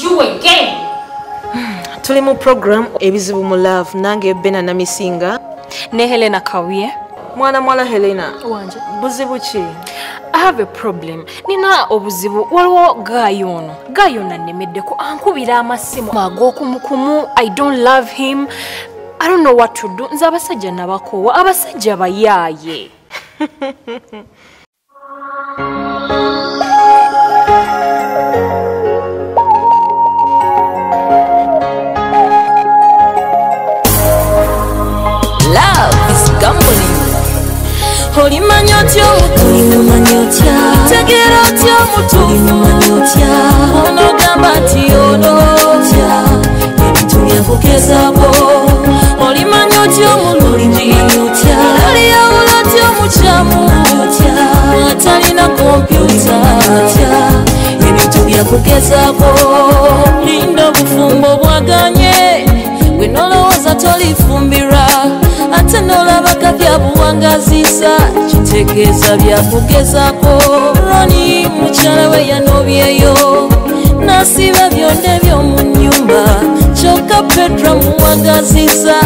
you again. Tuli mu program ebizibu mu love nange Bena na Misinga ne Helena Kawie. Mwana mwala Helena. Wanje. Buzibu ki? I have a problem. Nina obuzibu waliwo gayono. Gayona nemedde ko ankubira amasimu. Mago kumukumu I don't love him. I don't know what to do. Nza abasajja nabakowa abasajja bayaye. Thank you. isigambuliwe olimanya otya omutuolimumanyotya tegera otya omutuolimumanyotya nti onootya ebitu olimanya otya omulungiolimanyaotya aliyawula otya omukyamu atalina kompyuta ebitu byakugezaako linda obufumbo obwaganye gwe tolifumba byabuwangazisa kitegeeza byakugezako roni mukyala we yanobyeyo nasiba byonna ebyomu nyumba kyokka petro amuwangazisa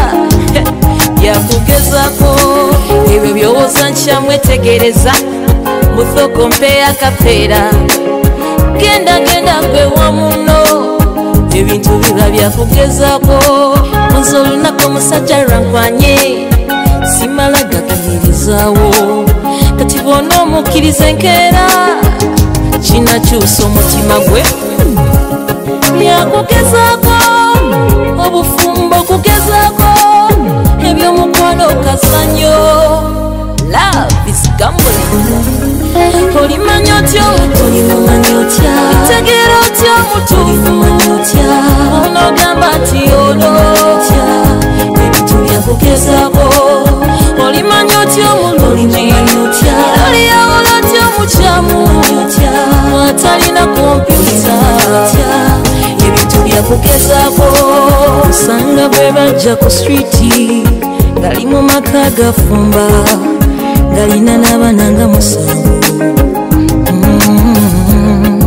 byakugezako ebyo byowooza nkyamwetegereza muthoko mpeyakapeera genda genda kwewa muno ebintu biba byakugezako nze olunaku omusajja lwankwanye kuzaawo kati bwona omukkiriza enkeera kinakyusa omutima gwe yakugezaako obufumbo kugezaako eby'omukwano okazanyo okugezaako osanga bwe bajja ku sitriti ngali mu maka gafumba ngalina n'abananga musanvu mm.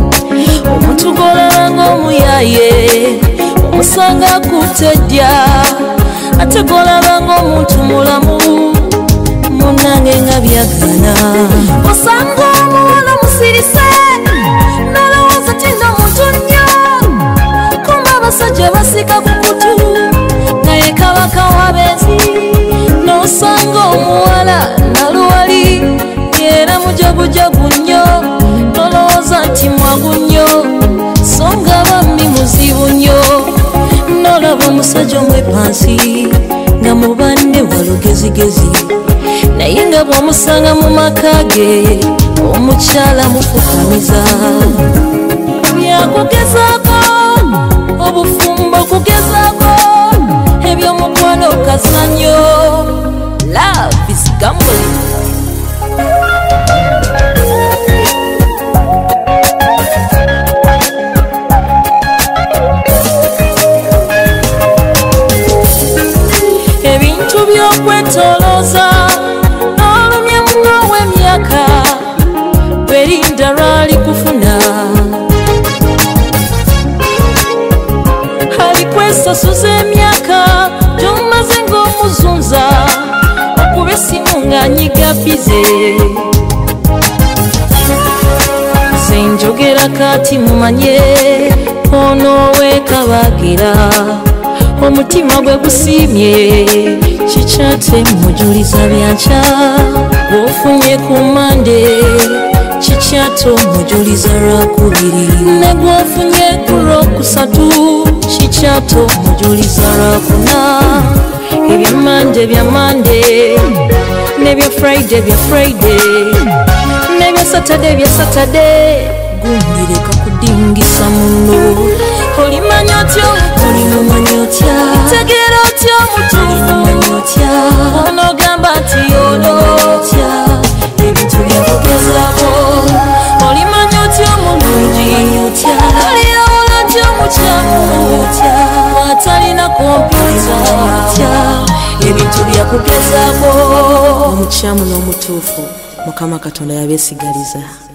omuntu golalanga omuyaye omusanga akutejja ate golalanga omuntu mulamu munange nga byagana osanga omuwala musirise kasika kukutu naye kabaka wabezi nosanga omuwala naluwali era mujabujabu nnyo nolowooza nti mwagu nnyo songa bammi muzibu nnyo nolaba omusajja omwepansi nga mubanne walugezigezi naye nga bw'omusanga mu maka ge omukyala mufukamiza byakugezaa obufumbo kugezaako ebyomukwano okazanyo nnyo love is gambling ebintu byokwetolooza nasasuze emyaka tumaze ng'omuzunza okuba esinunganyigabize senjogera kati mumanye ono wekabagira omutima gwe gusiimye kikyate mujuliza byanca ofumye ku mande kikyate omujuliza lwakubiri negwofunyeg kusatu kikyato mujuliza lwakuna ebyamande byamande nebya friday bya friday nebya satade bya satade gumbireka kudingisa muno olimanya otya olimumanya otya kyamuno n'omutuufu mukama katonda yabeesigaliza